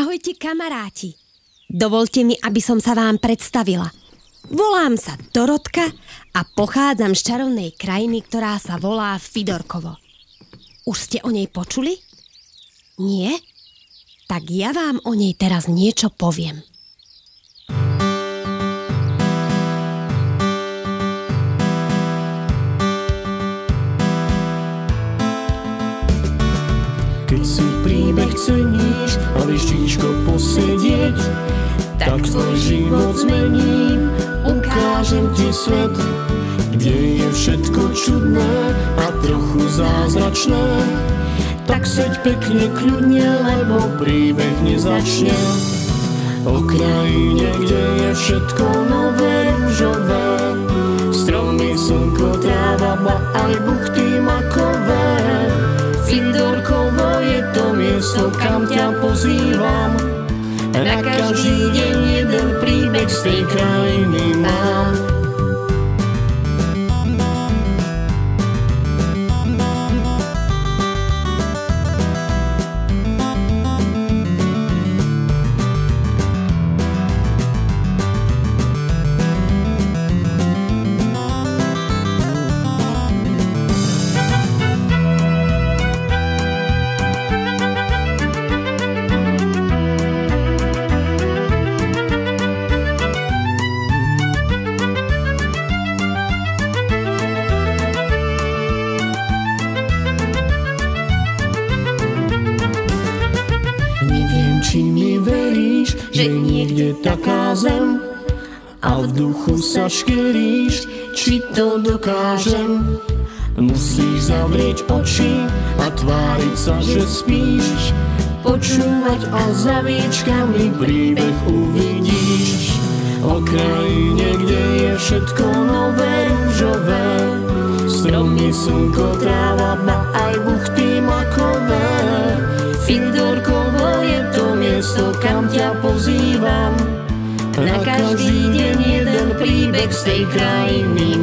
Ahojte kamaráti. Dovolte mi, aby som sa vám predstavila. Volám sa Dorotka a pochádzam z čarovnej krajiny, ktorá sa volá Fidorkovo. Už ste o nej počuli? Nie? Tak ja vám o nej teraz niečo poviem. Keď si príbeh ceníš tížko posedieť, tak tvoj život zmením, ukážem ti svet, kde je všetko čudné a trochu zázračné. Tak seď pekne kľudne, lebo príbeh nezačne. O krajine, kde je všetko miesto, kam ťa pozývam. Na každý deň jeden príbeh z tej krajiny mám. Veríš, že niekde taká zem a v duchu sa škeríš, či to dokážem. Musíš zavrieť oči a tváriť sa, že spíš, počúvať a za víčkami príbeh uvidíš. O krajine, kde je všetko nové, rúžové, stromy, slnko, tráva, ba kam ťa pozývam. Na každý deň jeden príbeh z tej krajiny mám.